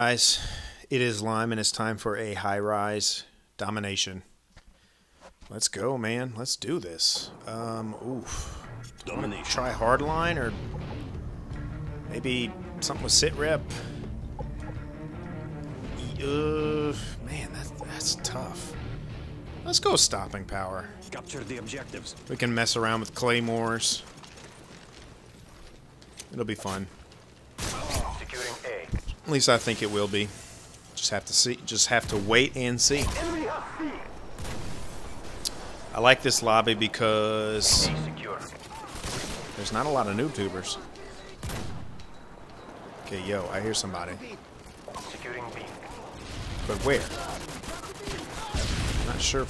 Guys, it is Lime and it's time for a Highrise domination. Let's go, man. Let's do this. Um, oof. Domination. Try hardline or maybe something with sit rep. Uh, man, that's, that's tough. Let's go stopping power. Capture the objectives. We can mess around with claymores. It'll be fun. At least I think it will be. Just have to see. Just have to wait and see. I like this lobby because there's not a lot of noob tubers. Okay, yo, I hear somebody. But where? Not sure.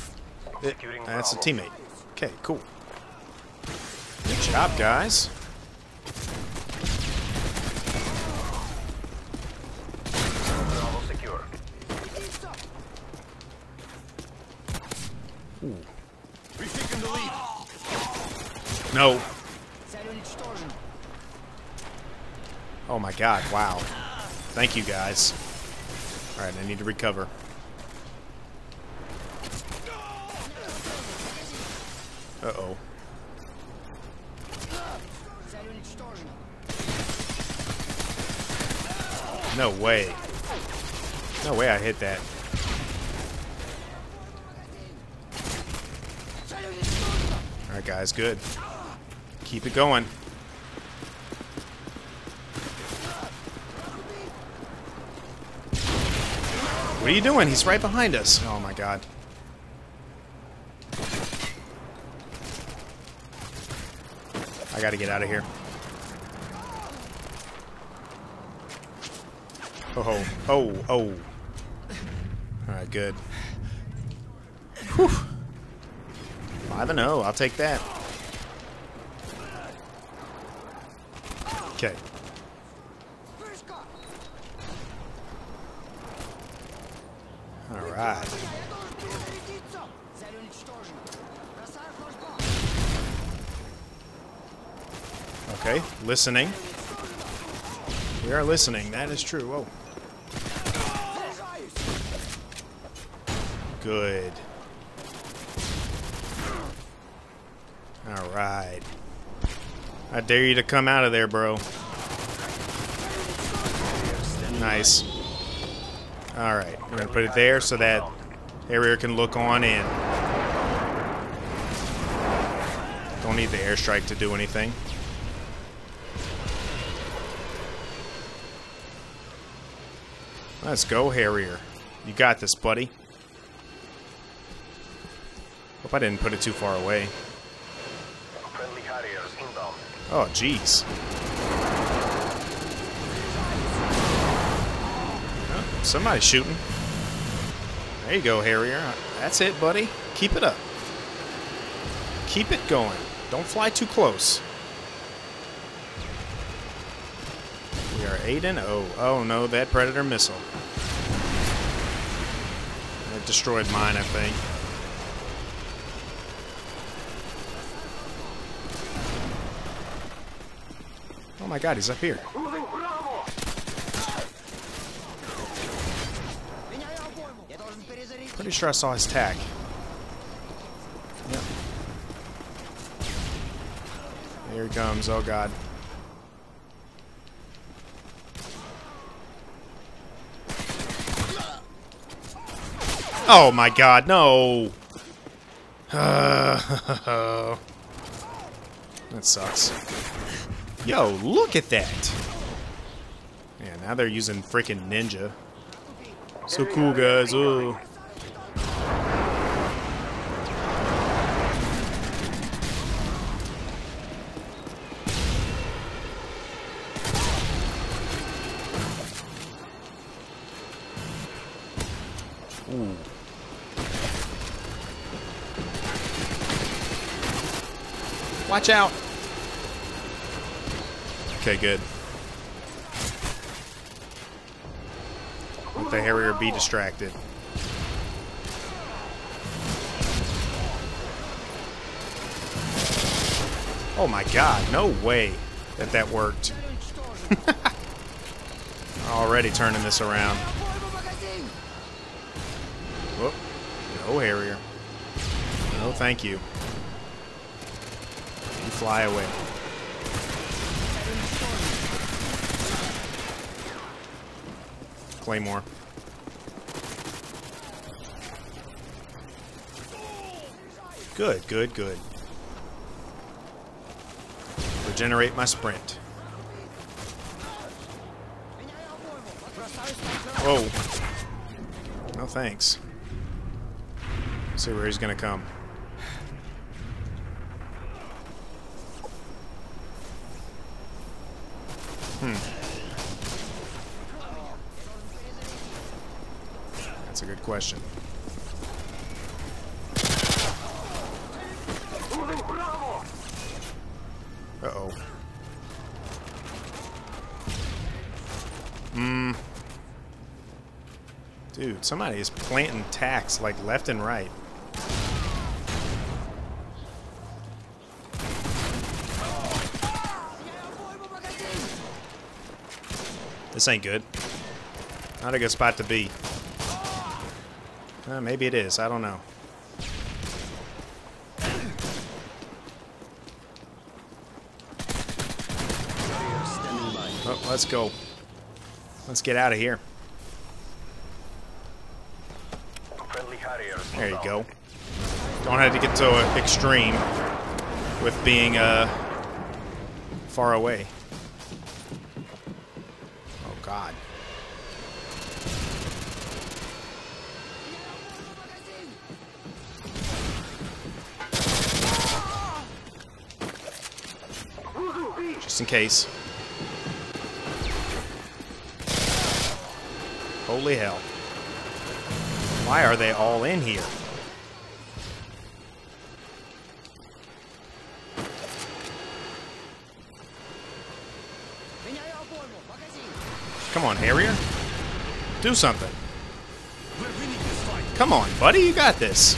It, eh, that's a teammate. Okay, cool. Good job, guys. No. Oh my god, wow. Thank you guys. Alright, I need to recover. Uh-oh. No way. No way I hit that. Alright guys, good. Keep it going. What are you doing? He's right behind us. Oh my god. I gotta get out of here. Oh, oh, oh. Alright, good. Whew. 5 and 0. I'll take that. Okay. All right. Okay, listening. We are listening. That is true. Whoa. Good. All right. I dare you to come out of there, bro. Nice. All right, we're gonna put it there so that Harrier can look on in. Don't need the airstrike to do anything. Let's go, Harrier. You got this, buddy. Hope I didn't put it too far away. Oh, jeez. Oh, somebody's shooting. There you go, Harrier. That's it, buddy. Keep it up. Keep it going. Don't fly too close. We are 8 and 0. Oh no, that Predator missile. It destroyed mine, I think. Oh my god, he's up here. Pretty sure I saw his tag. Yep. Here he comes. Oh god. Oh my god, no! that sucks. Yo, look at that! Yeah, now they're using freaking ninja. So cool, guys. Oh. Ooh. Watch out. Okay, good. Let the Harrier be distracted. Oh my god, no way that that worked. Already turning this around. Whoop. No, Harrier. No, thank you. You fly away. Claymore. Good, good, good. Regenerate my sprint. Whoa. No thanks. See where he's gonna come. Hmm. Good question. Uh-oh. Hmm. Dude, somebody is planting tacks like left and right. This ain't good. Not a good spot to be. Uh, maybe it is. I don't know. Oh, let's go. Let's get out of here. There you go. Don't have to get so extreme with being uh, far away. Oh God. Just in case. Holy hell. Why are they all in here? Come on, Harrier. Do something. Come on, buddy, you got this.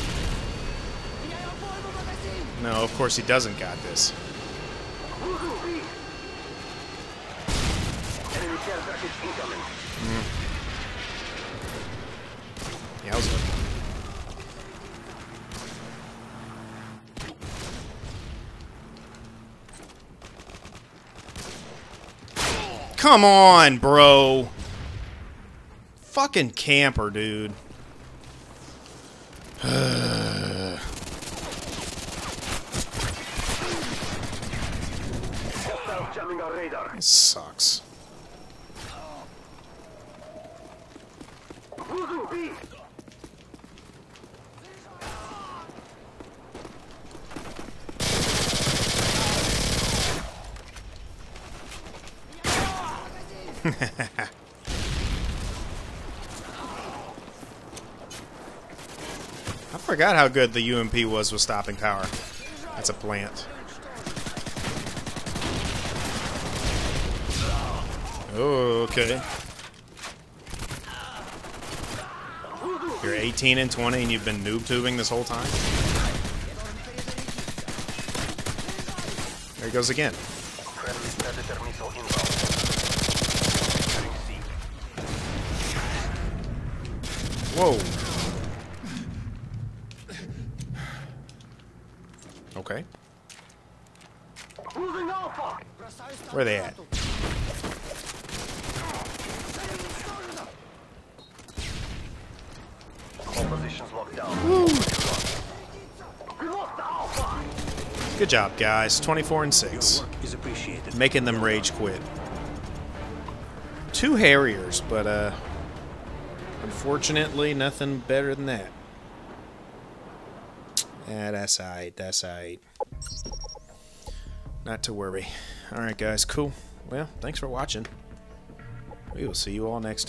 No, of course he doesn't got this. Mm. Yowza. Come on, bro. Fucking camper, dude. This sucks. I forgot how good the UMP was with stopping power. That's a plant. Oh, okay. You're 18 and 20 and you've been noob tubing this whole time? There he goes again. Friendly Predator missile inbound. Entering C. Whoa. Okay. Where are they at? Positions locked down. Good job, guys. 24 and 6. Is appreciated. Making them rage quit. Two Harriers, but uh unfortunately nothing better than that. Yeah, that's alright, that's alright. Not to worry. Alright guys, cool. Well, thanks for watching. We will see you all next time.